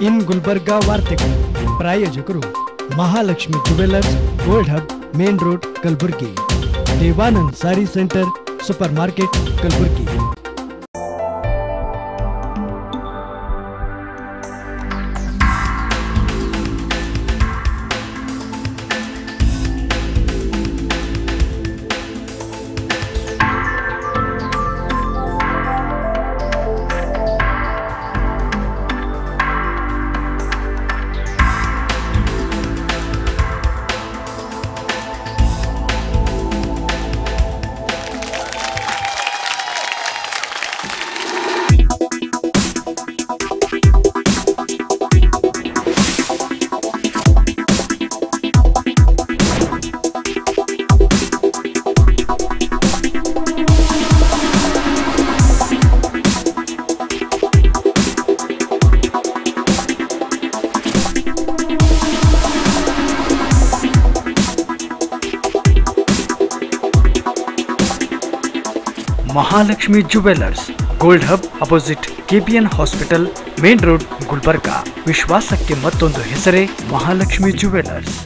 ಇನ್ ಗುಲ್ಬರ್ಗಾ ವಾರ್ತೆಗಳು ಪ್ರಾಯೋಜಕರು Mahalakshmi jewellers gold hub main road Kalaburagi Devanand saree centre super market Kalaburagi Mahalakshmi jewellers gold hub opposite KPN hospital main road Gulbarga. ವಿಶ್ವಾಸಕ್ಕೆ ಮತ್ತೊಂದು ಹೆಸರೇ Mahalakshmi jewellers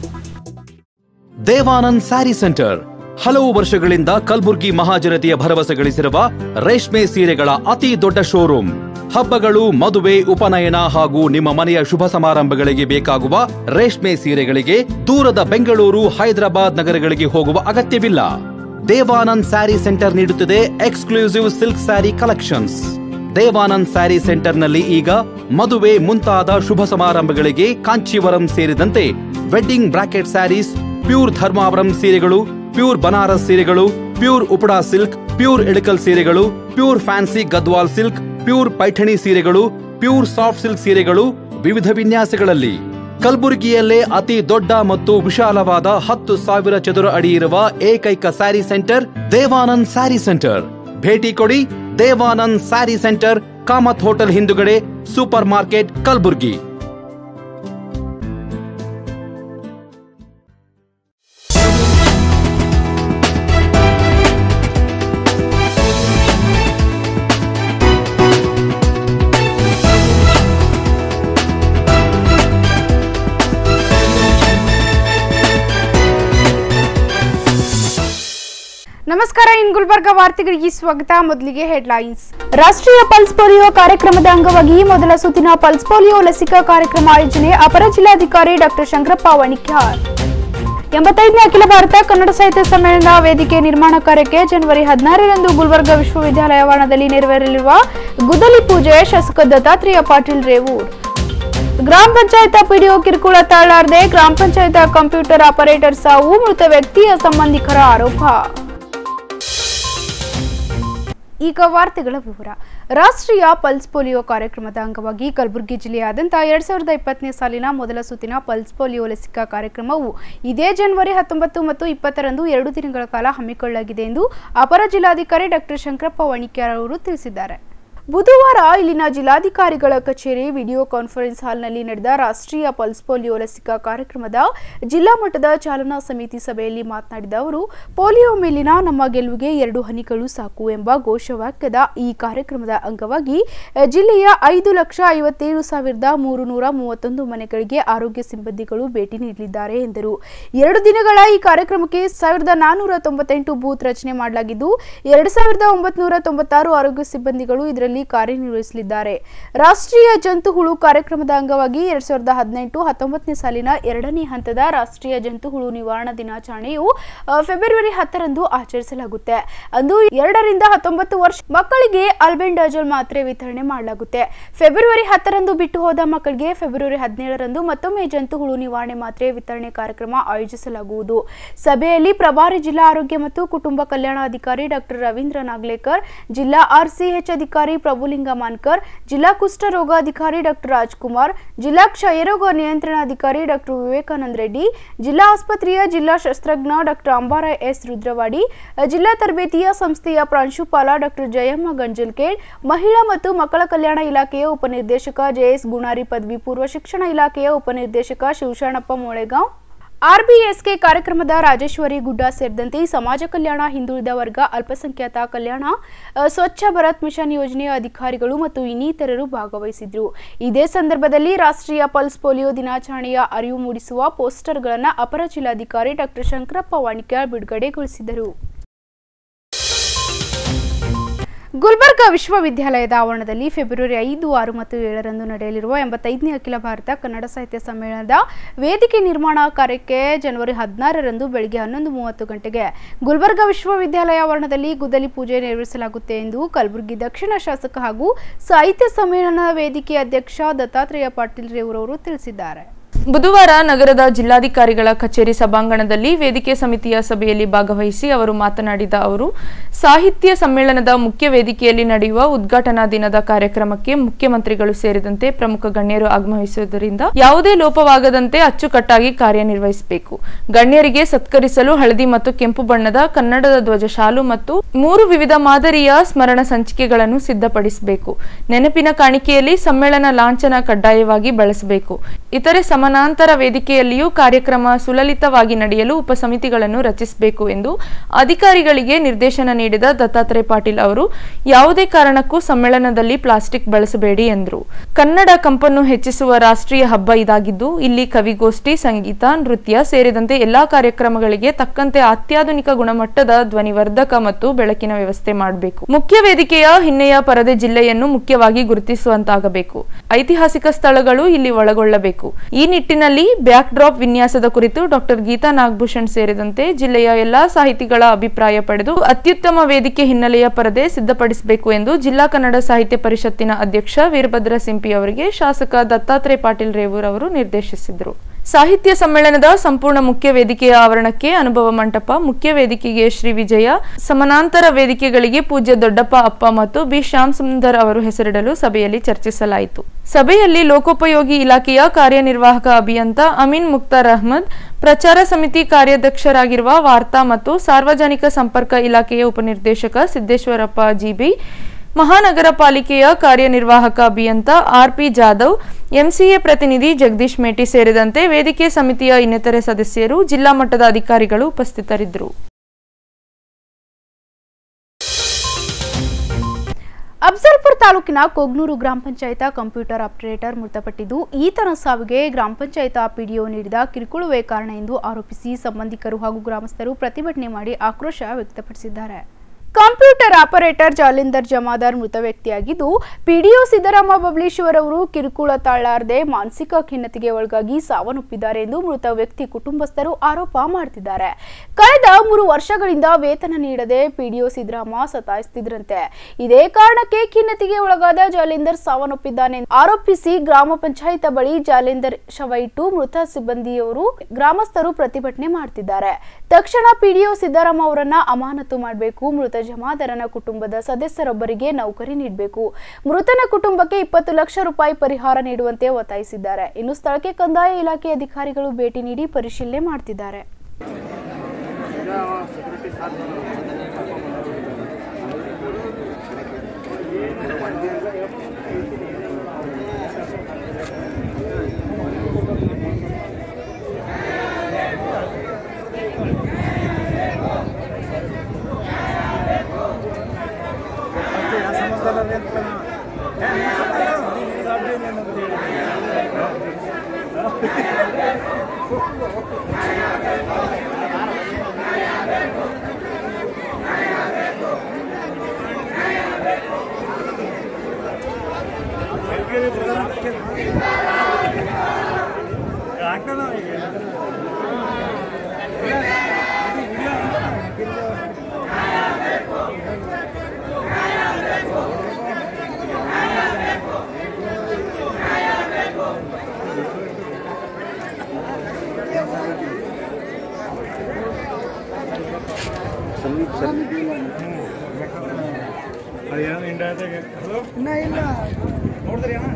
Devanand sari centre. ಹಲವು ವರ್ಷಗಳಿಂದ ಕಲ್ಬುರ್ಗಿ ಮಹಾಜನತೆಯ ಭರವಸೆ ಗಳಿಸಿರುವ ರೇಷ್ಮೆ ಸೀರೆಗಳ ಅತಿ ದೊಡ್ಡ ಶೋರೂಮ್ ಹಬ್ಬಗಳು, ಮದುವೆ, ಉಪನಯನ ಹಾಗೂ ನಿಮ್ಮ ಮನೆಯ ಶುಭ ಸಮಾರಂಭಗಳಿಗೆ ಬೇಕಾಗುವ ರೇಷ್ಮೆ ಸೀರೆಗಳಿಗೆ ದೂರದ ಬೆಂಗಳೂರು, ಹೈದರಾಬಾದ್ ನಗರಗಳಿಗೆ ಹೋಗುವ ಅಗತ್ಯವಿಲ್ಲ. ದೇವಾನಂದ್ ಸ್ಯಾರಿ ಸೆಂಟರ್ ನೀಡುತ್ತಿದೆ exclusive silk saree collections. Devanand saree ಸೆಂಟರ್ನಲ್ಲಿ ಈಗ ಮದುವೆ ಮುಂತಾದ ಶುಭ ಸಮಾರಂಭಗಳಿಗೆ ಕಾಂಚೀವರಂ ಸೇರಿದಂತೆ wedding brocade sarees, pure Dharmavaram ಸೀರೆಗಳು, ಪ್ಯೂರ್ ಬನಾರಸ್ ಸೀರೆಗಳು, pure Uppada silk, pure Ilkal ಸೀರೆಗಳು, pure fancy Gadwal silk, pure Paithani ಸೀರೆಗಳು, ಪ್ಯೂರ್ ಸಾಫ್ಟ್ ಸಿಲ್ಕ್ ಸೀರೆಗಳು ವಿವಿಧ ವಿನ್ಯಾಸಗಳಲ್ಲಿ. ಕಲಬುರಗಿಯಲ್ಲೇ ಅತಿ ದೊಡ್ಡ ಮತ್ತು ವಿಶಾಲವಾದ ಹತ್ತು ಸಾವಿರ ಚದುರ ಅಡಿ ಇರುವ ಏಕೈಕ ಸ್ಯಾರಿ ಸೆಂಟರ್ ದೇವಾನಂದ್ ಸ್ಯಾರಿ ಸೆಂಟರ್. ಭೇಟಿ ಕೊಡಿ ದೇವಾನಂದ್ ಸ್ಯಾರಿ ಸೆಂಟರ್, ಕಾಮತ್ ಹೋಟೆಲ್ ಹಿಂದುಗಡೆ, ಸೂಪರ್ ಮಾರ್ಕೆಟ್, ಕಲಬುರ್ಗಿ. ನಮಸ್ಕಾರ, ಇನ್ ಗುಲ್ಬರ್ಗ ವಾರ್ತೆಗಳಿಗೆ ಸ್ವಾಗತ. ಮೊದಲಿಗೆ ಹೆಡ್ಲೈನ್ಸ್. ರಾಷ್ಟ್ರೀಯ ಪಲ್ಸ್ ಪೋಲಿಯೋ ಕಾರ್ಯಕ್ರಮದ ಅಂಗವಾಗಿ ಮೊದಲ ಸುತ್ತಿನ ಪಲ್ಸ್ ಪೋಲಿಯೋ ಲಸಿಕಾ ಕಾರ್ಯಕ್ರಮ ಆಯೋಜನೆ ಅಪರ ಜಿಲ್ಲಾಧಿಕಾರಿ ಡಾಕ್ಟರ್ ಶಂಕರಪ್ಪ ವಣಿಕ್ಯಾರ್. ಎಂಬತ್ತೈದನೇ ಅಖಿಲ ಭಾರತ ಕನ್ನಡ ಸಾಹಿತ್ಯ ಸಮ್ಮೇಳನ ವೇದಿಕೆ ನಿರ್ಮಾಣ ಕಾರ್ಯಕ್ಕೆ ಜನವರಿ ಹದಿನಾರರಂದು ಗುಲ್ಬರ್ಗ ವಿಶ್ವವಿದ್ಯಾಲಯ ವಾಣದಲ್ಲಿ ನೆರವೇರಲಿರುವ ಗುದ್ದಲಿ ಪೂಜೆ ಶಾಸಕ ದತ್ತಾತ್ರೇಯ ಪಾಟೀಲ್ ರೇವೂರ್. ಗ್ರಾಮ ಪಂಚಾಯತ್ ಪಿಡಿಒ ಕಿರುಕುಳ ತಾಳಾರದೆ ಗ್ರಾಮ ಪಂಚಾಯತ್ ಕಂಪ್ಯೂಟರ್ ಆಪರೇಟರ್ ಸಾವು ಮೃತ ವ್ಯಕ್ತಿಯ ಸಂಬಂಧಿಕರ ಆರೋಪ. ಈಗ ವಾರ್ತೆಗಳ ವಿವರ. ರಾಷ್ಟ್ರೀಯ ಪಲ್ಸ್ ಪೋಲಿಯೋ ಕಾರ್ಯಕ್ರಮದ ಅಂಗವಾಗಿ ಕಲಬುರಗಿ ಜಿಲ್ಲೆಯಾದ್ಯಂತ ಎರಡ್ ಸಾವಿರದ ಇಪ್ಪತ್ತನೇ ಸಾಲಿನ ಮೊದಲ ಸುತ್ತಿನ ಪಲ್ಸ್ ಪೋಲಿಯೋ ಲಸಿಕಾ ಕಾರ್ಯಕ್ರಮವು ಇದೇ ಜನವರಿ ಹತ್ತೊಂಬತ್ತು ಮತ್ತು ಇಪ್ಪತ್ತರಂದು ಎರಡು ದಿನಗಳ ಕಾಲ ಹಮ್ಮಿಕೊಳ್ಳಲಾಗಿದೆ ಎಂದು ಅಪರ ಜಿಲ್ಲಾಧಿಕಾರಿ ಡಾಕ್ಟರ್ ಶಂಕರಪ್ಪ ವಣಿಕ್ಯಾರ್ ಅವರು ತಿಳಿಸಿದ್ದಾರೆ. ಬುಧವಾರ ಇಲ್ಲಿನ ಜಿಲ್ಲಾಧಿಕಾರಿಗಳ ಕಚೇರಿ ವಿಡಿಯೋ ಕಾನ್ಫರೆನ್ಸ್ ಹಾಲ್ನಲ್ಲಿ ನಡೆದ ರಾಷ್ಟ್ರೀಯ ಪಲ್ಸ್ ಪೋಲಿಯೋ ಲಸಿಕಾ ಕಾರ್ಯಕ್ರಮದ ಜಿಲ್ಲಾ ಮಟ್ಟದ ಚಾಲನಾ ಸಮಿತಿ ಸಭೆಯಲ್ಲಿ ಮಾತನಾಡಿದ ಅವರು, ಪೋಲಿಯೋ ಮೇಲಿನ ನಮ್ಮ ಗೆಲುವಿಗೆ ಎರಡು ಹನಿಗಳು ಸಾಕು ಎಂಬ ಘೋಷವಾಕ್ಯದ ಈ ಕಾರ್ಯಕ್ರಮದ ಅಂಗವಾಗಿ ಜಿಲ್ಲೆಯ ಐದು ಲಕ್ಷ ಐವತ್ತೇಳು ಸಾವಿರದ ಮೂರು ನೂರ ಮೂವತ್ತೊಂದು ಮನೆಗಳಿಗೆ ಆರೋಗ್ಯ ಸಿಬ್ಬಂದಿಗಳು ಭೇಟಿ ನೀಡಲಿದ್ದಾರೆ ಎಂದರು. ಎರಡು ದಿನಗಳ ಈ ಕಾರ್ಯಕ್ರಮಕ್ಕೆ ಸಾವಿರದ ನಾನ್ನೂರ ತೊಂಬತ್ತೆಂಟು ಬೂತ್ ರಚನೆ ಮಾಡಲಾಗಿದ್ದು, ಎರಡು ಸಾವಿರದ ತೊಂಬತ್ತಾರು ಆರೋಗ್ಯ ಸಿಬ್ಬಂದಿಗಳು ಇದರಲ್ಲಿ ಕಾರ್ಯನಿರ್ವಹಿಸಲಿದ್ದಾರೆ. ರಾಷ್ಟ್ರೀಯ ಜಂತುಹುಳು ಕಾರ್ಯಕ್ರಮದ ಅಂಗವಾಗಿ ಎರಡ್ ಸಾವಿರದ ಹದಿನೆಂಟು ಹತ್ತೊಂಬತ್ತನೇ ಸಾಲಿನ ಎರಡನೇ ಹಂತದ ರಾಷ್ಟ್ರೀಯ ಜಂತುಹುಳು ನಿವಾರಣಾ ದಿನಾಚರಣೆಯು ಫೆಬ್ರವರಿ ಹತ್ತರಂದು ಆಚರಿಸಲಾಗುತ್ತೆ. ಅಂದು ಎರಡರಿಂದ ಹತ್ತೊಂಬತ್ತು ವರ್ಷ ಮಕ್ಕಳಿಗೆ ಅಲ್ಬೆಂಡಾಜಲ್ ಮಾತ್ರೆ ವಿತರಣೆ ಮಾಡಲಾಗುತ್ತೆ. ಫೆಬ್ರವರಿ ಹತ್ತರಂದು ಬಿಟ್ಟು ಹೋದ ಮಕ್ಕಳಿಗೆ ಫೆಬ್ರವರಿ ಹದಿನೇಳರಂದು ಮತ್ತೊಮ್ಮೆ ಜಂತುಹುಳು ನಿವಾರಣೆ ಮಾತ್ರೆ ವಿತರಣೆ ಕಾರ್ಯಕ್ರಮ ಆಯೋಜಿಸಲಾಗುವುದು. ಸಭೆಯಲ್ಲಿ ಪ್ರಭಾರಿ ಜಿಲ್ಲಾ ಆರೋಗ್ಯ ಮತ್ತು ಕುಟುಂಬ ಕಲ್ಯಾಣಾಧಿಕಾರಿ ಡಾಕ್ಟರ್ ರವೀಂದ್ರ ನಾಗ್ಲೇಕರ್, ಜಿಲ್ಲಾ ಆರ್ಸಿಎಚ್ ಅಧಿಕಾರಿ ಪ್ರಭುಲಿಂಗ ಮಾನ್ಕರ್ ಜಿಲ್ಲಾ ಕುಷ್ಠ ರೋಗಾಧಿಕಾರಿ ಡಾಕ್ಟರ್ ರಾಜ್ಕುಮಾರ್ ಜಿಲ್ಲಾ ಕ್ಷಯರೋಗ ನಿಯಂತ್ರಣಾಧಿಕಾರಿ ಡಾಕ್ಟರ್ ವಿವೇಕಾನಂದ ರೆಡ್ಡಿ ಜಿಲ್ಲಾ ಆಸ್ಪತ್ರೆಯ ಜಿಲ್ಲಾ ಶಸ್ತ್ರಜ್ಞ ಡಾಕ್ಟರ್ ಅಂಬಾರ ಎಸ್ ರುದ್ರವಾಡಿ ಜಿಲ್ಲಾ ತರಬೇತಿಯ ಸಂಸ್ಥೆಯ ಪ್ರಾಂಶುಪಾಲ ಡಾಕ್ಟರ್ ಜಯಮ್ಮ ಗಂಜಲ್ಕೇಡ್ ಮಹಿಳಾ ಮತ್ತು ಮಕ್ಕಳ ಕಲ್ಯಾಣ ಇಲಾಖೆಯ ಉಪನಿರ್ದೇಶಕ ಜೆಎಸ್ ಗುಣಾರಿ ಪದವಿ ಪೂರ್ವ ಶಿಕ್ಷಣ ಇಲಾಖೆಯ ಉಪನಿರ್ದೇಶಕ ಶಿವಶರಣಪ್ಪ ಮೋಳೆಗಾಂವ್ ಆರ್ಬಿಎಸ್ಕೆ ಕಾರ್ಯಕ್ರಮದ ರಾಜೇಶ್ವರಿ ಗುಡ್ಡ ಸೇರಿದಂತೆ ಸಮಾಜ ಕಲ್ಯಾಣ ಹಿಂದುಳಿದ ವರ್ಗ, ಅಲ್ಪಸಂಖ್ಯಾತ ಕಲ್ಯಾಣ ಸ್ವಚ್ಛ ಭಾರತ್ ಮಿಷನ್ ಯೋಜನೆಯ ಅಧಿಕಾರಿಗಳು ಮತ್ತು ಇನ್ನಿತರರು ಭಾಗವಹಿಸಿದ್ರು. ಇದೇ ಸಂದರ್ಭದಲ್ಲಿ ರಾಷ್ಟ್ರೀಯ ಪಲ್ಸ್ ಪೋಲಿಯೋ ದಿನಾಚರಣೆಯ ಅರಿವು ಮೂಡಿಸುವ ಪೋಸ್ಟರ್ಗಳನ್ನು ಅಪರ ಜಿಲ್ಲಾಧಿಕಾರಿ ಡಾಕ್ಟರ್ ಶಂಕರಪ್ಪ ವಾಣಿಕ್ಯ ಬಿಡುಗಡೆಗೊಳಿಸಿದರು. ಗುಲ್ಬರ್ಗಾ ವಿಶ್ವವಿದ್ಯಾಲಯದ ಆವರಣದಲ್ಲಿ ಫೆಬ್ರವರಿ ಐದು, ಆರು ಮತ್ತು ಏಳರಂದು ನಡೆಯಲಿರುವ ಎಂಬತ್ತೈದನೇ ಅಖಿಲ ಭಾರತ ಕನ್ನಡ ಸಾಹಿತ್ಯ ಸಮ್ಮೇಳನದ ವೇದಿಕೆ ನಿರ್ಮಾಣ ಕಾರ್ಯಕ್ಕೆ ಜನವರಿ ಹದಿನಾರರಂದು ಬೆಳಗ್ಗೆ ಹನ್ನೊಂದು ಮೂವತ್ತು ಗಂಟೆಗೆ ಗುಲ್ಬರ್ಗಾ ವಿಶ್ವವಿದ್ಯಾಲಯ ಆವರಣದಲ್ಲಿ ಗುದ್ದಲಿ ಪೂಜೆ ನೆರವೇರಿಸಲಾಗುತ್ತೆ ಎಂದು ಕಲಬುರಗಿ ದಕ್ಷಿಣ ಶಾಸಕ ಹಾಗೂ ಸಾಹಿತ್ಯ ಸಮ್ಮೇಳನ ವೇದಿಕೆ ಅಧ್ಯಕ್ಷ ದತ್ತಾತ್ರೇಯ ಪಾಟೀಲ್ ರೇವರವರು ತಿಳಿಸಿದ್ದಾರೆ. ಬುಧವಾರ ನಗರದ ಜಿಲ್ಲಾಧಿಕಾರಿಗಳ ಕಚೇರಿ ಸಭಾಂಗಣದಲ್ಲಿ ವೇದಿಕೆ ಸಮಿತಿಯ ಸಭೆಯಲ್ಲಿ ಭಾಗವಹಿಸಿ ಅವರು ಮಾತನಾಡಿದ ಅವರು, ಸಾಹಿತ್ಯ ಸಮ್ಮೇಳನದ ಮುಖ್ಯ ವೇದಿಕೆಯಲ್ಲಿ ನಡೆಯುವ ಉದ್ಘಾಟನಾ ದಿನದ ಕಾರ್ಯಕ್ರಮಕ್ಕೆ ಮುಖ್ಯಮಂತ್ರಿಗಳು ಸೇರಿದಂತೆ ಪ್ರಮುಖ ಗಣ್ಯರು ಆಗಮಿಸುವುದರಿಂದ ಯಾವುದೇ ಲೋಪವಾಗದಂತೆ ಅಚ್ಚುಕಟ್ಟಾಗಿ ಕಾರ್ಯನಿರ್ವಹಿಸಬೇಕು. ಗಣ್ಯರಿಗೆ ಸತ್ಕರಿಸಲು ಹಳದಿ ಮತ್ತು ಕೆಂಪು ಬಣ್ಣದ, ಕನ್ನಡದ ಧ್ವಜ ಶಾಲು ಮತ್ತು ಮೂರು ವಿವಿಧ ಮಾದರಿಯ ಸ್ಮರಣ ಸಂಚಿಕೆಗಳನ್ನು ಸಿದ್ಧಪಡಿಸಬೇಕು. ನೆನಪಿನ ಕಾಣಿಕೆಯಲ್ಲಿ ಸಮ್ಮೇಳನ ಲಾಂಛನ ಕಡ್ಡಾಯವಾಗಿ ಬಳಸಬೇಕು. ಇತರೆ ಸಮಾನಾಂತರ ವೇದಿಕೆಯಲ್ಲಿಯೂ ಕಾರ್ಯಕ್ರಮ ಸುಲಲಿತವಾಗಿ ನಡೆಯಲು ಉಪಸಮಿತಿಗಳನ್ನು ರಚಿಸಬೇಕು ಎಂದು ಅಧಿಕಾರಿಗಳಿಗೆ ನಿರ್ದೇಶನ ನೀಡಿದ ದತ್ತಾತ್ರೇಯ ಪಾಟೀಲ್ ಅವರು, ಯಾವುದೇ ಕಾರಣಕ್ಕೂ ಸಮ್ಮೇಳನದಲ್ಲಿ ಪ್ಲಾಸ್ಟಿಕ್ ಬಳಸಬೇಡಿ ಎಂದರು. ಕನ್ನಡ ಕಂಪನ್ನು ಹೆಚ್ಚಿಸುವ ರಾಷ್ಟ್ರೀಯ ಹಬ್ಬ ಇದಾಗಿದ್ದು, ಇಲ್ಲಿ ಕವಿಗೋಷ್ಠಿ, ಸಂಗೀತ, ನೃತ್ಯ ಸೇರಿದಂತೆ ಎಲ್ಲಾ ಕಾರ್ಯಕ್ರಮಗಳಿಗೆ ತಕ್ಕಂತೆ ಅತ್ಯಾಧುನಿಕ ಗುಣಮಟ್ಟದ ಧ್ವನಿವರ್ಧಕ ಮತ್ತು ಬೆಳಕಿನ ವ್ಯವಸ್ಥೆ ಮಾಡಬೇಕು. ಮುಖ್ಯ ವೇದಿಕೆಯ ಹಿನ್ನೆಯ ಪರದೆ ಜಿಲ್ಲೆಯನ್ನು ಮುಖ್ಯವಾಗಿ ಗುರುತಿಸುವಂತಾಗಬೇಕು. ಐತಿಹಾಸಿಕ ಸ್ಥಳಗಳು ಇಲ್ಲಿ ಒಳಗೊಳ್ಳಬೇಕು. ಈ ನಿಟ್ಟಿನಲ್ಲಿ ಬ್ಯಾಕ್ ಡ್ರಾಪ್ ವಿನ್ಯಾಸದ ಕುರಿತು ಡಾಕ್ಟರ್ ಗೀತಾ ನಾಗಭೂಷಣ್ ಸೇರಿದಂತೆ ಜಿಲ್ಲೆಯ ಎಲ್ಲಾ ಸಾಹಿತಿಗಳ ಅಭಿಪ್ರಾಯ ಪಡೆದು ಅತ್ಯುತ್ತಮ ವೇದಿಕೆ ಹಿನ್ನೆಲೆಯ ಪರದೆ ಸಿದ್ಧಪಡಿಸಬೇಕು ಎಂದು ಜಿಲ್ಲಾ ಕನ್ನಡ ಸಾಹಿತ್ಯ ಪರಿಷತ್ತಿನ ಅಧ್ಯಕ್ಷ ವೀರಭದ್ರ ಸಿಂಪಿ ಅವರಿಗೆ ಶಾಸಕ ದತ್ತಾತ್ರೇಯ ಪಾಟೀಲ್ ರೇವೂರ್ ಅವರು ನಿರ್ದೇಶಿಸಿದರು. ಸಾಹಿತ್ಯ ಸಮ್ಮೇಳನದ ಸಂಪೂರ್ಣ ಮುಖ್ಯ ವೇದಿಕೆಯ ಆವರಣಕ್ಕೆ ಅನುಭವ ಮಂಟಪ, ಮುಖ್ಯ ವೇದಿಕೆಗೆ ಶ್ರೀ ವಿಜಯ, ಸಮಾನಾಂತರ ವೇದಿಕೆಗಳಿಗೆ ಪೂಜ್ಯ ದೊಡ್ಡಪ್ಪ, ಅಪ್ಪ ಮತ್ತು ಬಿ. ಶ್ಯಾಮ್ ಸುಂದರ್ ಅವರು ಹೆಸರಿಡಲು ಸಭೆಯಲ್ಲಿ ಚರ್ಚಿಸಲಾಯಿತು. ಸಭೆಯಲ್ಲಿ ಲೋಕೋಪಯೋಗಿ ಇಲಾಖೆಯ ಕಾರ್ಯನಿರ್ವಾಹಕ ಅಭಿಯಂತ ಅಮೀನ್ ಮುಕ್ತಾರ್ ಅಹಮದ್, ಪ್ರಚಾರ ಸಮಿತಿ ಕಾರ್ಯಾಧ್ಯಕ್ಷರಾಗಿರುವ ವಾರ್ತಾ ಮತ್ತು ಸಾರ್ವಜನಿಕ ಸಂಪರ್ಕ ಇಲಾಖೆಯ ಉಪನಿರ್ದೇಶಕ ಸಿದ್ದೇಶ್ವರಪ್ಪ ಜಿಬಿ ಮಹಾನಗರ ಪಾಲಿಕೆಯ ಕಾರ್ಯನಿರ್ವಾಹಕ ಅಭಿಯಂತ ಆರ್ಪಿ ಜಾಧವ್, ಎಂಸಿಎ ಪ್ರತಿನಿಧಿ ಜಗದೀಶ್ ಮೇಟಿ ಸೇರಿದಂತೆ ವೇದಿಕೆ ಸಮಿತಿಯ ಇನ್ನಿತರೆ ಸದಸ್ಯರು, ಜಿಲ್ಲಾ ಮಟ್ಟದ ಅಧಿಕಾರಿಗಳು ಉಪಸ್ಥಿತರಿದ್ದರು. ಅಫ್ಜಲ್ಪುರ ತಾಲೂಕಿನ ಕೊಗ್ನೂರು ಗ್ರಾಮ ಪಂಚಾಯತ ಕಂಪ್ಯೂಟರ್ ಆಪರೇಟರ್ ಮೃತಪಟ್ಟಿದ್ದು, ಈತನ ಸಾವಿಗೆ ಗ್ರಾಮ ಪಂಚಾಯತ ಪಿಡಿಒ ನೀಡಿದ ಕಿರುಕುಳವೇ ಕಾರಣ ಎಂದು ಆರೋಪಿಸಿ ಸಂಬಂಧಿಕರು ಹಾಗೂ ಗ್ರಾಮಸ್ಥರು ಪ್ರತಿಭಟನೆ ಮಾಡಿ ಆಕ್ರೋಶ ವ್ಯಕ್ತಪಡಿಸಿದ್ದಾರೆ. ಕಂಪ್ಯೂಟರ್ ಆಪರೇಟರ್ ಜಾಲಿಂದರ್ ಜಮಾದಾರ್ ಮೃತ ವ್ಯಕ್ತಿಯಾಗಿದ್ದು, ಪಿಡಿಒ ಸಿದ್ದರಾಮ ಬಬ್ಲೇಶ್ವರ್ ಅವರು ಕಿರುಕುಳ ತಾಳಾರದೆ ಮಾನಸಿಕ ಖಿನ್ನತೆಗೆ ಒಳಗಾಗಿ ಸಾವನ್ನಪ್ಪಿದ್ದಾರೆ ಎಂದು ಮೃತ ವ್ಯಕ್ತಿ ಕುಟುಂಬಸ್ಥರು ಆರೋಪ ಮಾಡ್ತಿದ್ದಾರೆ. ಕಳೆದ ಮೂರು ವರ್ಷಗಳಿಂದ ವೇತನ ನೀಡದೆ ಪಿಡಿಒ ಸಿದ್ದರಾಮ ಸತಾಯಿಸುತ್ತಿದ್ರಂತೆ. ಇದೇ ಕಾರಣಕ್ಕೆ ಖಿನ್ನತೆಗೆ ಒಳಗಾದ ಜಾಲಿಂದರ್ ಸಾವನ್ನಪ್ಪಿದ್ದಾನೆ ಆರೋಪಿಸಿ ಗ್ರಾಮ ಪಂಚಾಯತ್ ಬಳಿ ಜಾಲಿಂದರ್ ಶವ ಇಟ್ಟು ಮೃತ ಸಿಬ್ಬಂದಿಯವರು ಗ್ರಾಮಸ್ಥರು ಪ್ರತಿಭಟನೆ ಮಾಡ್ತಿದ್ದಾರೆ. ತಕ್ಷಣ ಪಿಡಿಒ ಸಿದ್ದರಾಮ ಅವರನ್ನ ಅಮಾನತು ಮಾಡಬೇಕು, ಮೃತ ಜಮಾದಾರನ ಕುಟುಂಬದ ಸದಸ್ಯರೊಬ್ಬರಿಗೆ ನೌಕರಿ ನೀಡಬೇಕು. ಮೃತನ ಕುಟುಂಬಕ್ಕೆ ಇಪ್ಪತ್ತು ಲಕ್ಷ ರೂಪಾಯಿ ಪರಿಹಾರ ನೀಡುವಂತೆ ಒತ್ತಾಯಿಸಿದ್ದಾರೆ. ಇನ್ನು ಸ್ಥಳಕ್ಕೆ ಕಂದಾಯ ಇಲಾಖೆ ಅಧಿಕಾರಿಗಳು ಭೇಟಿ ನೀಡಿ ಪರಿಶೀಲನೆ ಮಾಡ್ತಿದ್ದಾರೆ. ಆಗ್ತದ ಅದೇನೋ ಹಿಂಡ ಹಲೋ ಇನ್ನ ಇಲ್ಲ ನೋಡಿದ್ರಿ ಅಣ್ಣ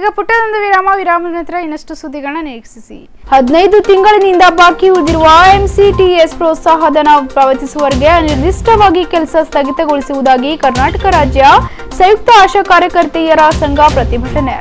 ಈಗ ಪುಟ್ಟದೊಂದು ವಿರಾಮ ವಿರಾಮ ನಂತರ ಇನ್ನಷ್ಟು ಸುದ್ದಿಗಳನ್ನ ನಿರೀಕ್ಷಿಸಿ. ಹದಿನೈದು ತಿಂಗಳಿನಿಂದ ಬಾಕಿ ಉಳಿದಿರುವ ಎಂಸಿಟಿಎಸ್ ಪ್ರೋತ್ಸಾಹಧನ ಪಾವತಿಸುವವರಿಗೆ ಅನಿರ್ದಿಷ್ಟವಾಗಿ ಕೆಲಸ ಸ್ಥಗಿತಗೊಳಿಸುವುದಾಗಿ ಕರ್ನಾಟಕ ರಾಜ್ಯ ಸಂಯುಕ್ತ ಆಶಾ ಕಾರ್ಯಕರ್ತೆಯರ ಸಂಘ ಪ್ರತಿಭಟನೆ.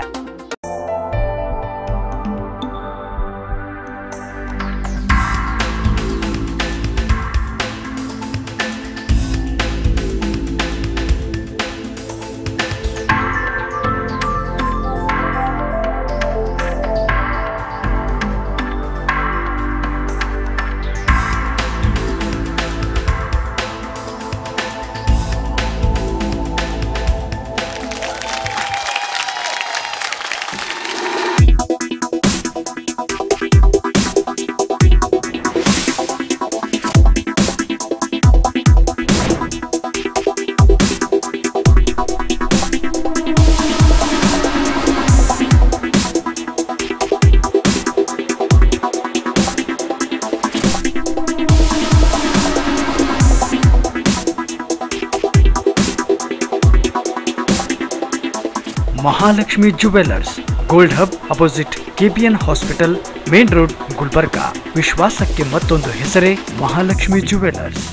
Mahalakshmi jewellers gold hub opposite KPN hospital, main road, Gulbarga. ವಿಶ್ವಾಸಕ್ಕೆ ಮತ್ತೊಂದು ಹೆಸರೇ ಮಹಾಲಕ್ಷ್ಮಿ ಜುವೆಲ್ಲರ್ಸ್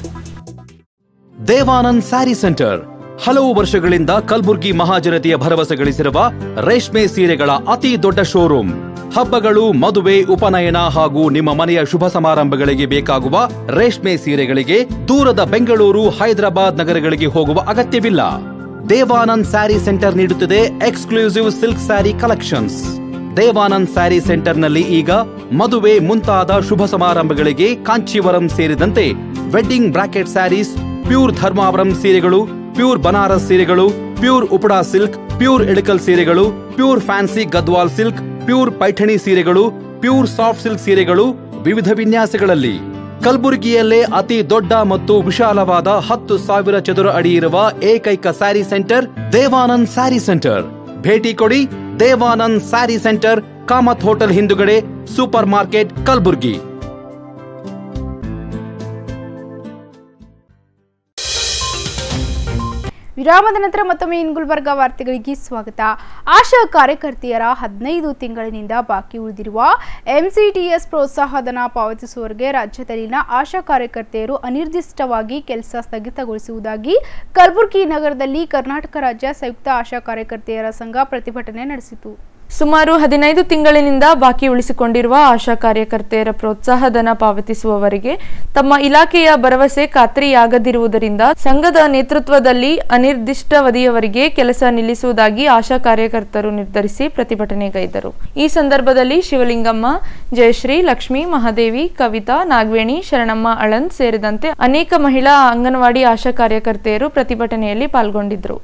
ದೇವಾನಂದ್ ಸ್ಯಾರಿ ಸೆಂಟರ್. ಹಲವು ವರ್ಷಗಳಿಂದ ಕಲ್ಬುರ್ಗಿ ಮಹಾಜನತೆಯ ಭರವಸೆ ಗಳಿಸಿರುವ ರೇಷ್ಮೆ ಸೀರೆಗಳ ಅತಿ ದೊಡ್ಡ ಶೋರೂಮ್. ಹಬ್ಬಗಳು, ಮದುವೆ, ಉಪನಯನ ಹಾಗೂ ನಿಮ್ಮ ಮನೆಯ ಶುಭ ಸಮಾರಂಭಗಳಿಗೆ ಬೇಕಾಗುವ ರೇಷ್ಮೆ ಸೀರೆಗಳಿಗೆ ದೂರದ ಬೆಂಗಳೂರು, ಹೈದರಾಬಾದ್ ನಗರಗಳಿಗೆ ಹೋಗುವ ಅಗತ್ಯವಿಲ್ಲ. ದೇವಾನಂದ್ ಸ್ಯಾರಿ ಸೆಂಟರ್ ನೀಡುತ್ತಿದೆ exclusive silk saree collections. Devanand saree ಸೆಂಟರ್ನಲ್ಲಿ ಈಗ ಮದುವೆ ಮುಂತಾದ ಶುಭ ಸಮಾರಂಭಗಳಿಗೆ ಕಾಂಚೀವರಂ ಸೇರಿದಂತೆ wedding brocade sarees, pure Dharmavaram ಸೀರೆಗಳು, ಪ್ಯೂರ್ ಬನಾರಸ್ ಸೀರೆಗಳು, pure Uppada silk, pure Ilkal ಸೀರೆಗಳು, pure fancy Gadwal silk, pure Paithani ಸೀರೆಗಳು, ಪ್ಯೂರ್ ಸಾಫ್ಟ್ ಸಿಲ್ಕ್ ಸೀರೆಗಳು ವಿವಿಧ ವಿನ್ಯಾಸಗಳಲ್ಲಿ. ಕಲಬುರಗಿಯಲ್ಲೇ ಅತಿ ದೊಡ್ಡ ಮತ್ತು ವಿಶಾಲವಾದ ಹತ್ತು ಸಾವಿರ ಚದುರ ಅಡಿ ಇರುವ ಏಕೈಕ ಸ್ಯಾರಿ ಸೆಂಟರ್ ದೇವಾನಂದ್ ಸ್ಯಾರಿ ಸೆಂಟರ್. ಭೇಟಿ ಕೊಡಿ ದೇವಾನಂದ್ ಸ್ಯಾರಿ ಸೆಂಟರ್ ಕಾಮತ್ ಹೋಟೆಲ್ ಹಿಂದುಗಡೆ ಸೂಪರ್ ಮಾರ್ಕೆಟ್ ಕಲಬುರ್ಗಿ. ವಿರಾಮದ ನಂತರ ಮತ್ತೊಮ್ಮೆ ಇನ್ ಗುಲ್ಬರ್ಗ ವಾರ್ತೆಗಳಿಗೆ ಸ್ವಾಗತ. ಆಶಾ ಕಾರ್ಯಕರ್ತೆಯರ ಹದಿನೈದು ತಿಂಗಳಿನಿಂದ ಬಾಕಿ ಉಳಿದಿರುವ ಎಂಸಿಟಿಎಸ್ ಪ್ರೋತ್ಸಾಹಧನ ಪಾವತಿಸುವವರಿಗೆ ರಾಜ್ಯದಲ್ಲಿನ ಆಶಾ ಕಾರ್ಯಕರ್ತೆಯರು ಅನಿರ್ದಿಷ್ಟವಾಗಿ ಕೆಲಸ ಸ್ಥಗಿತಗೊಳಿಸುವುದಾಗಿ ಕಲಬುರಗಿ ನಗರದಲ್ಲಿ ಕರ್ನಾಟಕ ರಾಜ್ಯ ಸಂಯುಕ್ತ ಆಶಾ ಕಾರ್ಯಕರ್ತೆಯರ ಸಂಘ ಪ್ರತಿಭಟನೆ ನಡೆಸಿತು. ಸುಮಾರು ಹದಿನೈದು ತಿಂಗಳಿನಿಂದ ಬಾಕಿ ಉಳಿಸಿಕೊಂಡಿರುವ ಆಶಾ ಕಾರ್ಯಕರ್ತೆಯರ ಪ್ರೋತ್ಸಾಹಧನ ಪಾವತಿಸುವವರಿಗೆ ತಮ್ಮ ಇಲಾಖೆಯ ಭರವಸೆ ಖಾತ್ರಿಯಾಗದಿರುವುದರಿಂದ ಸಂಘದ ನೇತೃತ್ವದಲ್ಲಿ ಅನಿರ್ದಿಷ್ಟಾವಧಿಯವರೆಗೆ ಕೆಲಸ ನಿಲ್ಲಿಸುವುದಾಗಿ ಆಶಾ ಕಾರ್ಯಕರ್ತರು ನಿರ್ಧರಿಸಿ ಪ್ರತಿಭಟನೆಗೈದರು. ಈ ಸಂದರ್ಭದಲ್ಲಿ ಶಿವಲಿಂಗಮ್ಮ, ಜಯಶ್ರೀ, ಲಕ್ಷ್ಮಿ, ಮಹಾದೇವಿ, ಕವಿತಾ, ನಾಗವೇಣಿ, ಶರಣಮ್ಮ, ಅಳಂದ್ ಸೇರಿದಂತೆ ಅನೇಕ ಮಹಿಳಾ ಅಂಗನವಾಡಿ ಆಶಾ ಕಾರ್ಯಕರ್ತೆಯರು ಪ್ರತಿಭಟನೆಯಲ್ಲಿ ಪಾಲ್ಗೊಂಡಿದ್ದರು.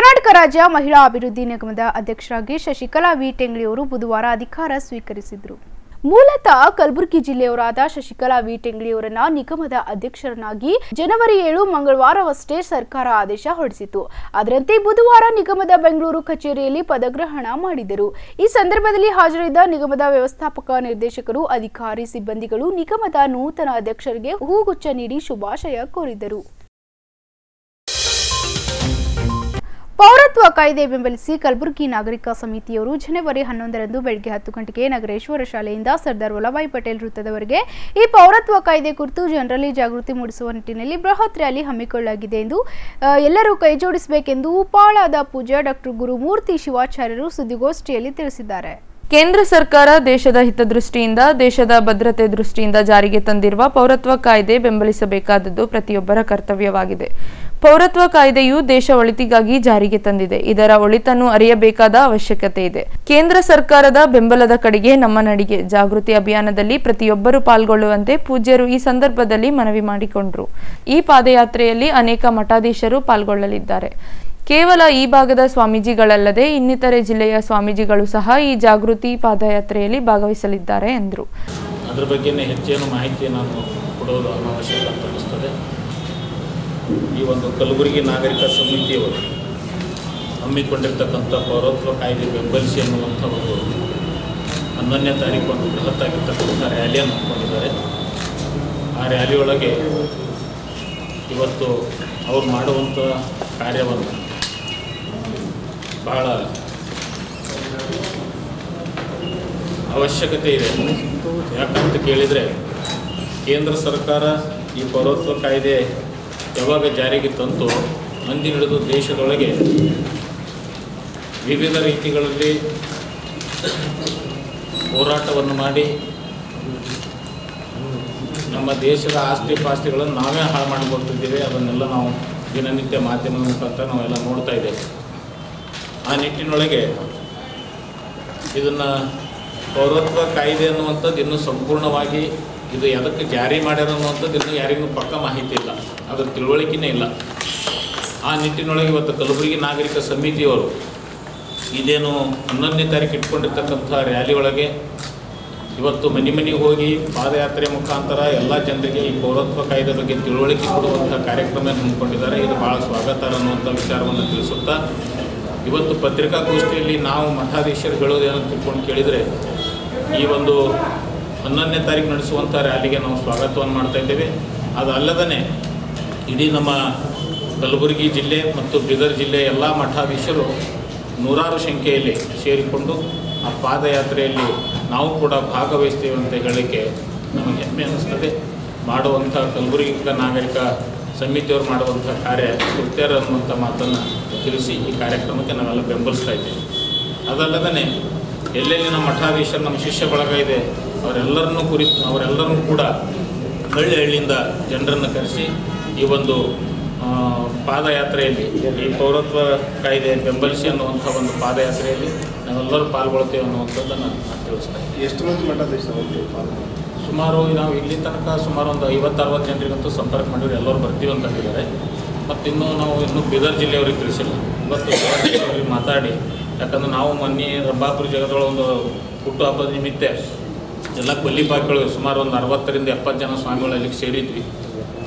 ಕರ್ನಾಟಕ ರಾಜ್ಯ ಮಹಿಳಾ ಅಭಿವೃದ್ಧಿ ನಿಗಮದ ಅಧ್ಯಕ್ಷರಾಗಿ ಶಶಿಕಲಾ ವಿ. ಟೆಂಗ್ಳಿಯವರು ಬುಧವಾರ ಅಧಿಕಾರ ಸ್ವೀಕರಿಸಿದರು. ಮೂಲತಃ ಕಲಬುರಗಿ ಜಿಲ್ಲೆಯವರಾದ ಶಶಿಕಲಾ ವಿ. ಟೆಂಗ್ಳಿಯವರನ್ನ ನಿಗಮದ ಅಧ್ಯಕ್ಷರನ್ನಾಗಿ ಜನವರಿ ಏಳು ಮಂಗಳವಾರವಷ್ಟೇ ಸರ್ಕಾರ ಆದೇಶ ಹೊರಡಿಸಿತು ಅದರಂತೆ ಬುಧವಾರ ನಿಗಮದ ಬೆಂಗಳೂರು ಕಚೇರಿಯಲ್ಲಿ ಪದಗ್ರಹಣ ಮಾಡಿದರು. ಈ ಸಂದರ್ಭದಲ್ಲಿ ಹಾಜರಿದ್ದ ನಿಗಮದ ವ್ಯವಸ್ಥಾಪಕ ನಿರ್ದೇಶಕರು, ಅಧಿಕಾರಿ, ಸಿಬ್ಬಂದಿಗಳು ನಿಗಮದ ನೂತನ ಅಧ್ಯಕ್ಷರಿಗೆ ಹೂಗುಚ್ಛ ನೀಡಿ ಶುಭಾಶಯ ಕೋರಿದರು. ಪೌರತ್ವ ಕಾಯ್ದೆ ಬೆಂಬಲಿಸಿ ಕಲಬುರಗಿ ನಾಗರಿಕ ಸಮಿತಿಯವರು ಜನವರಿ ಹನ್ನೊಂದರಂದು ಬೆಳಗ್ಗೆ ಹತ್ತು ಗಂಟೆಗೆ ನಗರೇಶ್ವರ ಶಾಲೆಯಿಂದ ಸರ್ದಾರ್ ವಲ್ಲಭಾಯಿ ಪಟೇಲ್ ವೃತ್ತದವರೆಗೆ ಈ ಪೌರತ್ವ ಕಾಯ್ದೆ ಕುರಿತು ಜನರಲ್ಲಿ ಜಾಗೃತಿ ಮೂಡಿಸುವ ನಿಟ್ಟಿನಲ್ಲಿ ಬೃಹತ್ ರ್ಯಾಲಿ ಹಮ್ಮಿಕೊಳ್ಳಲಾಗಿದೆ ಎಂದು ಎಲ್ಲರೂ ಕೈಜೋಡಿಸಬೇಕೆಂದು ಉಪಾಳಾದ ಪೂಜಾ ಡಾಕ್ಟರ್ ಗುರುಮೂರ್ತಿ ಶಿವಾಚಾರ್ಯರು ಸುದ್ದಿಗೋಷ್ಠಿಯಲ್ಲಿ ತಿಳಿಸಿದ್ದಾರೆ. ಕೇಂದ್ರ ಸರ್ಕಾರ ದೇಶದ ಹಿತದೃಷ್ಟಿಯಿಂದ, ದೇಶದ ಭದ್ರತೆ ದೃಷ್ಟಿಯಿಂದ ಜಾರಿಗೆ ತಂದಿರುವ ಪೌರತ್ವ ಕಾಯ್ದೆ ಬೆಂಬಲಿಸಬೇಕಾದದ್ದು ಪ್ರತಿಯೊಬ್ಬರ ಕರ್ತವ್ಯವಾಗಿದೆ. ಪೌರತ್ವ ಕಾಯ್ದೆಯು ದೇಶ ಒಳಿತಿಗಾಗಿ ಜಾರಿಗೆ ತಂದಿದೆ. ಇದರ ಒಳಿತನ್ನು ಅರಿಯಬೇಕಾದ ಅವಶ್ಯಕತೆ ಇದೆ. ಕೇಂದ್ರ ಸರ್ಕಾರದ ಬೆಂಬಲದ ಕಡೆಗೆ ನಮ್ಮ ನಡಿಗೆ. ಜಾಗೃತಿ ಅಭಿಯಾನದಲ್ಲಿ ಪ್ರತಿಯೊಬ್ಬರು ಪಾಲ್ಗೊಳ್ಳುವಂತೆ ಪೂಜ್ಯರು ಈ ಸಂದರ್ಭದಲ್ಲಿ ಮನವಿ ಮಾಡಿಕೊಂಡರು. ಈ ಪಾದಯಾತ್ರೆಯಲ್ಲಿ ಅನೇಕ ಮಠಾಧೀಶರು ಪಾಲ್ಗೊಳ್ಳಲಿದ್ದಾರೆ. ಕೇವಲ ಈ ಭಾಗದ ಸ್ವಾಮೀಜಿಗಳಲ್ಲದೆ ಇನ್ನಿತರೆ ಜಿಲ್ಲೆಯ ಸ್ವಾಮೀಜಿಗಳು ಸಹ ಈ ಜಾಗೃತಿ ಪಾದಯಾತ್ರೆಯಲ್ಲಿ ಭಾಗವಹಿಸಲಿದ್ದಾರೆ ಎಂದರು. ಅದರ ಬಗ್ಗೆ ಹೆಚ್ಚೇನು ಮಾಹಿತಿ ನಾನು ಕೊಡೋದು ಅನಾವಶ್ಯಕ ಅಂತ ಈ ಒಂದು ಕಲಬುರಗಿ ನಾಗರಿಕ ಸಮಿತಿಯವರು ಹಮ್ಮಿಕೊಂಡಿರ್ತಕ್ಕಂಥ ಪೌರತ್ವ ಕಾಯ್ದೆ ಬೆಂಬಲಿಸಿ ಅನ್ನುವಂಥ ಒಂದು ಹನ್ನೊಂದನೇ ತಾರೀಕು ಒಂದು ಬೃಹತ್ತಾಗಿರ್ತಕ್ಕಂಥ ರ್ಯಾಲಿಯನ್ನು ಹಮ್ಮಿಕೊಂಡಿದ್ದಾರೆ ಆ ರ್ಯಾಲಿಯೊಳಗೆ ಇವತ್ತು ಅವ್ರು ಮಾಡುವಂಥ ಕಾರ್ಯವನ್ನು ಭಾಳ ಅವಶ್ಯಕತೆ ಇದೆ. ಯಾಕಂತ ಕೇಳಿದರೆ ಕೇಂದ್ರ ಸರ್ಕಾರ ಈ ಪೌರತ್ವ ಕಾಯ್ದೆ ಯಾವಾಗ ಜಾರಿಗೆ ತಂತು ಅಂದಿನ ಹಿಡಿದು ದೇಶದೊಳಗೆ ವಿವಿಧ ರೀತಿಗಳಲ್ಲಿ ಹೋರಾಟವನ್ನು ಮಾಡಿ ನಮ್ಮ ದೇಶದ ಆಸ್ತಿ ಪಾಸ್ತಿಗಳನ್ನು ನಾವೇ ಹಾಳು ಮಾಡಿಕೊಳ್ತಿದ್ದೀವಿ ಅದನ್ನೆಲ್ಲ ನಾವು ದಿನನಿತ್ಯ ಮಾಧ್ಯಮದ ಮುಖಾಂತರ ನಾವೆಲ್ಲ ನೋಡ್ತಾ ಇದ್ದೇವೆ. ಆ ನಿಟ್ಟಿನೊಳಗೆ ಇದನ್ನು ಪೌರತ್ವ ಕಾಯ್ದೆ ಅನ್ನುವಂಥದ್ದು ಇನ್ನೂ ಸಂಪೂರ್ಣವಾಗಿ ಇದು ಎದಕ್ಕೆ ಜಾರಿ ಮಾಡ್ಯಾರ ಅನ್ನುವಂಥದ್ದು ಇನ್ನೂ ಯಾರಿಗೂ ಪಕ್ಕ ಮಾಹಿತಿ ಅದ್ರ ತಿಳುವಳಿಕೆನೇ ಇಲ್ಲ. ಆ ನಿಟ್ಟಿನೊಳಗೆ ಇವತ್ತು ಕಲಬುರಗಿ ನಾಗರಿಕ ಸಮಿತಿಯವರು ಇದೇನು ಹನ್ನೊಂದನೇ ತಾರೀಕು ಇಟ್ಕೊಂಡಿರ್ತಕ್ಕಂಥ ರ್ಯಾಲಿ ಒಳಗೆ ಇವತ್ತು ಮನೆ ಮನೆಗೆ ಹೋಗಿ ಪಾದಯಾತ್ರೆ ಮುಖಾಂತರ ಎಲ್ಲ ಜನರಿಗೆ ಈ ಪೌರತ್ವ ಕಾಯ್ದೆ ಬಗ್ಗೆ ತಿಳುವಳಿಕೆ ಕೊಡುವಂಥ ಕಾರ್ಯಕ್ರಮ ಹಮ್ಮಿಕೊಂಡಿದ್ದಾರೆ. ಇದು ಭಾಳ ಸ್ವಾಗತ ಅನ್ನುವಂಥ ವಿಚಾರವನ್ನು ತಿಳಿಸುತ್ತಾ ಇವತ್ತು ಪತ್ರಿಕಾಗೋಷ್ಠಿಯಲ್ಲಿ ನಾವು ಮಠಾಧೀಶರು ಹೇಳೋದೇನು ತಿಳ್ಕೊಂಡು ಕೇಳಿದರೆ ಈ ಒಂದು ಹನ್ನೊಂದನೇ ತಾರೀಕು ನಡೆಸುವಂಥ ರ್ಯಾಲಿಗೆ ನಾವು ಸ್ವಾಗತವನ್ನು ಮಾಡ್ತಾ ಇದ್ದೇವೆ. ಅದು ಅಲ್ಲದೇ ಇಡೀ ನಮ್ಮ ಕಲಬುರಗಿ ಜಿಲ್ಲೆ ಮತ್ತು ಬೀದರ್ ಜಿಲ್ಲೆ ಎಲ್ಲ ಮಠಾಧೀಶರು ನೂರಾರು ಸಂಖ್ಯೆಯಲ್ಲಿ ಸೇರಿಕೊಂಡು ಆ ಪಾದಯಾತ್ರೆಯಲ್ಲಿ ನಾವು ಕೂಡ ಭಾಗವಹಿಸ್ತೀವಿ ಅಂತ ಹೇಳಲಿಕ್ಕೆ ನಮಗೆ ಹೆಮ್ಮೆ ಅನ್ನಿಸ್ತದೆ. ಮಾಡುವಂಥ ಕಲಬುರಗಿ ನಾಗರಿಕ ಸಮಿತಿಯವರು ಮಾಡುವಂಥ ಕಾರ್ಯ ಸ್ತುತ್ಯರ ಅನ್ನುವಂಥ ಮಾತನ್ನು ತಿಳಿಸಿ ಈ ಕಾರ್ಯಕ್ರಮಕ್ಕೆ ನಾವೆಲ್ಲ ಬೆಂಬಲಿಸ್ತಾ ಇದ್ದೇವೆ. ಅದಲ್ಲದೇ ಎಲ್ಲೆಲ್ಲಿ ನಮ್ಮ ಮಠಾಧೀಶರು, ನಮ್ಮ ಶಿಷ್ಯ ಬಳಗ ಇದೆ, ಅವರೆಲ್ಲರನ್ನೂ ಕುರಿತು, ಅವರೆಲ್ಲರನ್ನೂ ಕೂಡ ಹಳ್ಳಿ ಹಳ್ಳಿಯಿಂದ ಜನರನ್ನು ಕರೆಸಿ ಈ ಒಂದು ಪಾದಯಾತ್ರೆಯಲ್ಲಿ ಈ ಪೌರತ್ವ ಕಾಯ್ದೆ ಬೆಂಬಲಿಸಿ ಅನ್ನುವಂಥ ಒಂದು ಪಾದಯಾತ್ರೆಯಲ್ಲಿ ನಾವೆಲ್ಲರೂ ಪಾಲ್ಗೊಳ್ತೇವೆ ಅನ್ನುವಂಥದ್ದನ್ನು ನಾನು ತಿಳಿಸ್ತಾ ಇದ್ದೀನಿ. ಎಷ್ಟು ಮಂದಿ ಮಠಾಧೀಶರು ಸುಮಾರು ನಾವು ಇಲ್ಲಿ ತನಕ ಸುಮಾರು ಒಂದು ಐವತ್ತು ಅರವತ್ತು ಜನರಿಗಂತೂ ಸಂಪರ್ಕ ಮಾಡಿದ್ರು ಎಲ್ಲರೂ ಬರ್ತೀವಿ ಅಂತ ಅಂದಿದ್ದಾರೆ ಮತ್ತು ಇನ್ನೂ ನಾವು ಇನ್ನೂ ಬೀದರ್ ಜಿಲ್ಲೆಯವ್ರಿಗೆ ತಿಳಿಸಿಲ್ಲ. ಇವತ್ತು ಅವ್ರಿಗೆ ಜಿಲ್ಲೆಯವ್ರಿಗೆ ಮಾತಾಡಿ ಯಾಕಂದ್ರೆ ನಾವು ಮೊನ್ನೆ ರಂಭಾಪುರ ಜಗದೊಳ ಒಂದು ಹುಟ್ಟುಹಬ್ಬದ ನಿಮಿತ್ತ ಎಲ್ಲ ಕೊಲ್ಲಿ ಬಾಕಿಗಳು ಸುಮಾರು ಒಂದು ಅರವತ್ತರಿಂದ ಎಪ್ಪತ್ತು ಜನ ಸ್ವಾಮಿಗಳು ಅಲ್ಲಿಗೆ ಸೇರಿದ್ವಿ.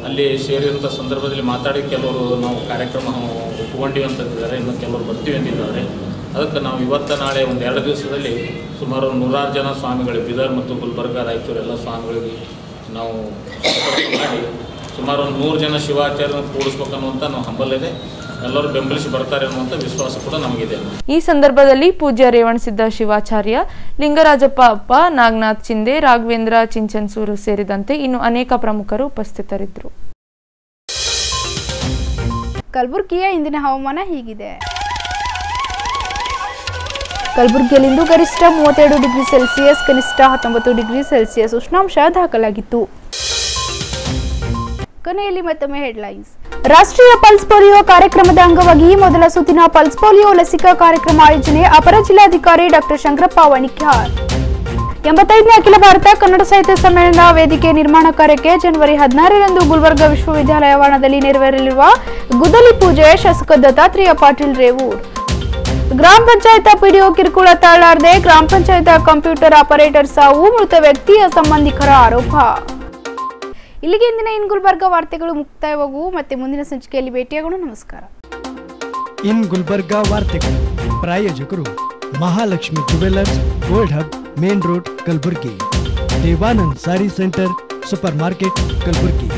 ಅಲ್ಲಿ ಸೇರಿದಂಥ ಸಂದರ್ಭದಲ್ಲಿ ಮಾತಾಡಿ ಕೆಲವರು ನಾವು ಕಾರ್ಯಕ್ರಮ ಒಪ್ಪಿಕೊಂಡಿವಿ ಅಂತಂದಿದ್ದಾರೆ ಇನ್ನು ಕೆಲವರು ಬರ್ತೀವಿ ಅಂದಿದ್ದಾರೆ ಅದಕ್ಕೆ ನಾವು ಇವತ್ತು ನಾಳೆ ಒಂದು ಎರಡು ದಿವಸದಲ್ಲಿ ಸುಮಾರು ನೂರಾರು ಜನ ಸ್ವಾಮಿಗಳು, ಬೀದರ್ ಮತ್ತು ಗುಲ್ಬರ್ಗ, ರಾಯಚೂರು ಎಲ್ಲ ಸ್ವಾಮಿಗಳಿಗೆ ನಾವು ಮಾಡಿ ಸುಮಾರು ಒಂದು ನೂರು ಜನ ಶಿವಾಚಾರ್ಯನ ಕೂಡಿಸ್ಬೇಕನ್ನುವಂಥ ನಾವು ಹಂಬಲಿದೆ ಎಲ್ಲರೂ ಬೆಂಬಲಿಸಿ ಬರ್ತಾರೆ ಅನ್ನುವಂಥ ವಿಶ್ವಾಸ ಕೂಡ ನಮಗಿದೆ. ಈ ಸಂದರ್ಭದಲ್ಲಿ ಪೂಜ್ಯ ರೇವಣಸಿದ್ದ ಶಿವಾಚಾರ್ಯ ಲಿಂಗರಾಜಪ್ಪ ಅಪ್ಪ ನಾಗನಾಥ್ ಚಿಂದೆ ರಾಘವೇಂದ್ರ ಚಿಂಚನ್ಸೂರು ಸೇರಿದಂತೆ ಇನ್ನು ಅನೇಕ ಪ್ರಮುಖರು ಉಪಸ್ಥಿತರಿದ್ದರು. ಕಲಬುರಗಿಯ ಇಂದಿನ ಹವಾಮಾನ ಹೀಗಿದೆ. ಕಲಬುರಗಿಯಲ್ಲಿಂದು ಗರಿಷ್ಠ ಮೂವತ್ತೆರಡು ಡಿಗ್ರಿ ಸೆಲ್ಸಿಯಸ್ ಕನಿಷ್ಠ ಹತ್ತೊಂಬತ್ತು ಡಿಗ್ರಿ ಸೆಲ್ಸಿಯಸ್ ಉಷ್ಣಾಂಶ ದಾಖಲಾಗಿತ್ತು. ಕೊನೆಯಲ್ಲಿ ಮತ್ತೊಮ್ಮೆ ಹೆಡ್ಲೈನ್ಸ್. ರಾಷ್ಟ್ರೀಯ ಪಲ್ಸ್ ಪೋಲಿಯೋ ಕಾರ್ಯಕ್ರಮದ ಅಂಗವಾಗಿ ಮೊದಲ ಸುತ್ತಿನ ಪಲ್ಸ್ ಪೋಲಿಯೋ ಲಸಿಕಾ ಕಾರ್ಯಕ್ರಮ ಆಯೋಜನೆ ಅಪರ ಜಿಲ್ಲಾಧಿಕಾರಿ ಡಾಕ್ಟರ್ ಶಂಕರಪ್ಪ ವಣಿಕ್ಯಾರ್. ಎಂಬತ್ತೈದನೇ ಅಖಿಲ ಭಾರತ ಕನ್ನಡ ಸಾಹಿತ್ಯ ಸಮ್ಮೇಳನ ವೇದಿಕೆ ನಿರ್ಮಾಣ ಕಾರ್ಯಕ್ಕೆ ಜನವರಿ ಹದಿನಾರರಂದು ಗುಲ್ಬರ್ಗ ವಿಶ್ವವಿದ್ಯಾಲಯ ವಾಣದಲ್ಲಿ ನೆರವೇರಲಿರುವ ಗುದಲಿ ಪೂಜೆ ಶಾಸಕ ದತ್ತಾತ್ರೇಯ ಪಾಟೀಲ್ ರೇವೂರ್. ಗ್ರಾಮ ಪಂಚಾಯತ್ ಪಿಡಿಒ ಕಿರುಕುಳ ತಾಳಾರದೆ ಗ್ರಾಮ ಪಂಚಾಯತ್ ಕಂಪ್ಯೂಟರ್ ಆಪರೇಟರ್ ಸಾವು ಮೃತ ವ್ಯಕ್ತಿಯ ಸಂಬಂಧಿಕರ ಆರೋಪ. ಇಲ್ಲಿಗೆ ಇಂದಿನ ಇನ್ ಗುಲ್ಬರ್ಗ ವಾರ್ತೆಗಳು ಮುಕ್ತಾಯವಾಗುವು. ಮತ್ತೆ ಮುಂದಿನ ಸಂಚಿಕೆಯಲ್ಲಿ ಭೇಟಿಯಾಗೋಣ. ನಮಸ್ಕಾರ. ಇನ್ ಗುಲ್ಬರ್ಗಾ ವಾರ್ತೆಗಳು. ಪ್ರಾಯೋಜಕರು Mahalakshmi jewellers gold hub main road Kalaburagi Devanand saree centre super market Kalaburagi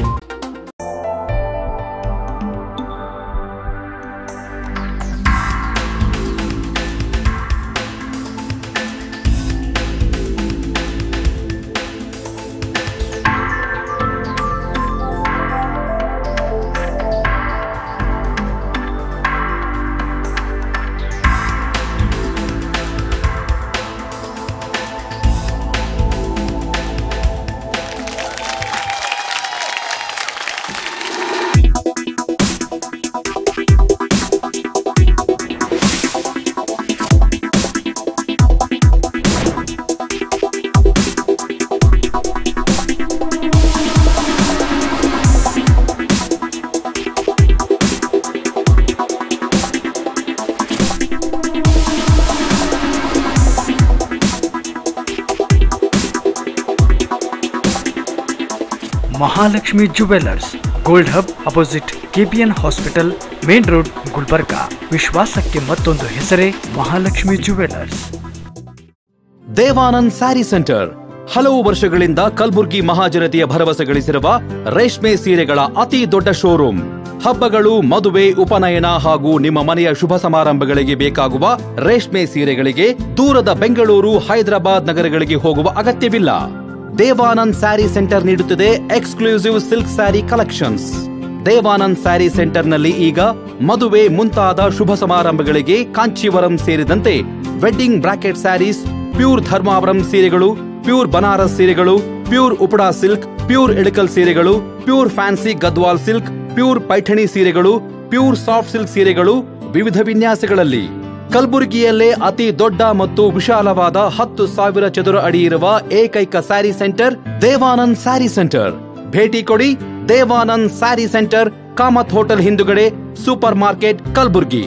Mahalakshmi jewellers gold hub opposite KPN hospital main road Gulbarga ವಿಶ್ವಾಸಕ್ಕೆ ಮತ್ತೊಂದು ಹೆಸರೇ ಮಹಾಲಕ್ಷ್ಮಿ ಜುವೆಲ್ಲರ್ಸ್ ದೇವಾನಂದ್ ಸ್ಯಾರಿ ಸೆಂಟರ್. ಹಲವು ವರ್ಷಗಳಿಂದ ಕಲ್ಬುರ್ಗಿ ಮಹಾಜನತೆಯ ಭರವಸೆ ಗಳಿಸಿರುವ ರೇಷ್ಮೆ ಸೀರೆಗಳ ಅತಿ ದೊಡ್ಡ ಶೋರೂಮ್ ಹಬ್ಬಗಳು, ಮದುವೆ, ಉಪನಯನ ಹಾಗೂ ನಿಮ್ಮ ಮನೆಯ ಶುಭ ಸಮಾರಂಭಗಳಿಗೆ ಬೇಕಾಗುವ ರೇಷ್ಮೆ ಸೀರೆಗಳಿಗೆ ದೂರದ ಬೆಂಗಳೂರು, ಹೈದರಾಬಾದ್ ನಗರಗಳಿಗೆ ಹೋಗುವ ಅಗತ್ಯವಿಲ್ಲ. ದೇವಾನಂದ್ ಸ್ಯಾರಿ ಸೆಂಟರ್ ನೀಡುತ್ತಿದೆ exclusive silk saree collections. Devanand saree ಸೆಂಟರ್ನಲ್ಲಿ ಈಗ ಮದುವೆ ಮುಂತಾದ ಶುಭ ಸಮಾರಂಭಗಳಿಗೆ ಕಾಂಚೀವರಂ ಸೇರಿದಂತೆ wedding brocade sarees, pure Dharmavaram ಸೀರೆಗಳು, ಪ್ಯೂರ್ ಬನಾರಸ್ ಸೀರೆಗಳು, pure Uppada silk, pure Ilkal ಸೀರೆಗಳು, pure fancy Gadwal silk, pure Paithani ಸೀರೆಗಳು, ಪ್ಯೂರ್ ಸಾಫ್ಟ್ ಸಿಲ್ಕ್ ಸೀರೆಗಳು ವಿವಿಧ ವಿನ್ಯಾಸಗಳಲ್ಲಿ. ಕಲಬುರಗಿಯಲ್ಲೇ ಅತಿ ದೊಡ್ಡ ಮತ್ತು ವಿಶಾಲವಾದ ಹತ್ತು ಸಾವಿರ ಚದುರ ಅಡಿ ಇರುವ ಏಕೈಕ ಸ್ಯಾರಿ ಸೆಂಟರ್ ದೇವಾನಂದ್ ಸ್ಯಾರಿ ಸೆಂಟರ್. ಭೇಟಿ ಕೊಡಿ ದೇವಾನಂದ್ ಸ್ಯಾರಿ ಸೆಂಟರ್ ಕಾಮತ್ ಹೋಟೆಲ್ ಹಿಂದುಗಡೆ ಸೂಪರ್ ಮಾರ್ಕೆಟ್ ಕಲಬುರ್ಗಿ.